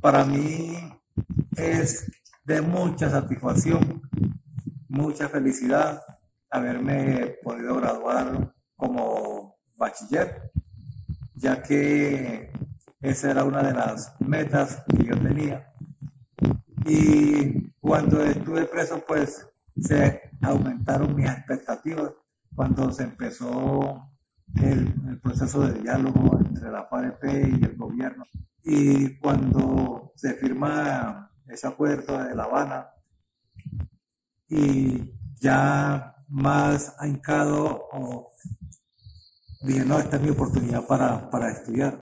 para mí es de mucha satisfacción, mucha felicidad haberme podido graduar como bachiller, ya que esa era una de las metas que yo tenía. Y cuando estuve preso, pues se aumentaron mis expectativas cuando se empezó el, proceso de diálogo entre la FAREP y el gobierno. Y cuando se firma ese acuerdo de La Habana y ya más ahincado, dije, no, esta es mi oportunidad para, para estudiar.